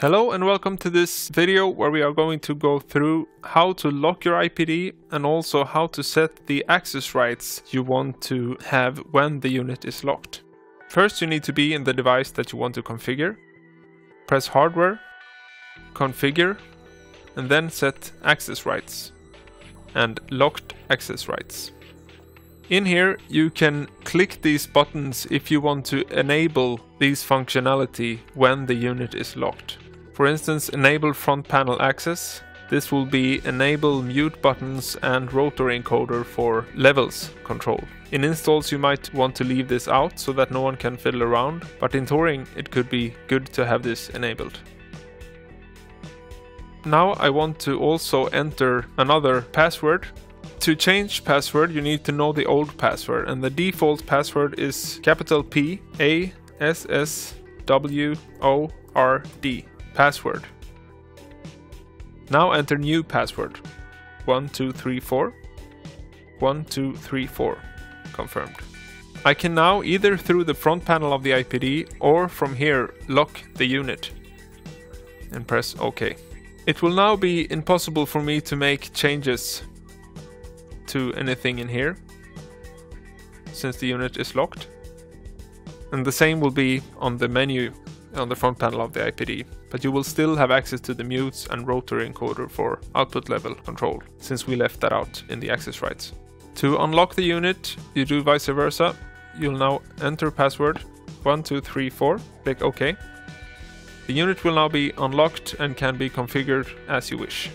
Hello and welcome to this video where we are going to go through how to lock your IPD and also how to set the access rights you want to have when the unit is locked. First you need to be in the device that you want to configure. Press hardware, configure and then set access rights and locked access rights. In here you can click these buttons if you want to enable these functionality when the unit is locked. For instance, enable front panel access. This will be enable mute buttons and rotor encoder for levels control. In installs you might want to leave this out so that no one can fiddle around, but in touring it could be good to have this enabled. Now I want to also enter another password. To change password you need to know the old password and the default password is capital P A S S W O R D password. Now enter new password. 1234 1234 confirmed. I can now either through the front panel of the IPD or from here lock the unit and press OK. It will now be impossible for me to make changes to anything in here since the unit is locked. And the same will be on the menu on the front panel of the IPD, but you will still have access to the mutes and rotor encoder for output level control, since we left that out in the access rights. To unlock the unit, you do vice versa. You'll now enter password 1234, click OK. The unit will now be unlocked and can be configured as you wish.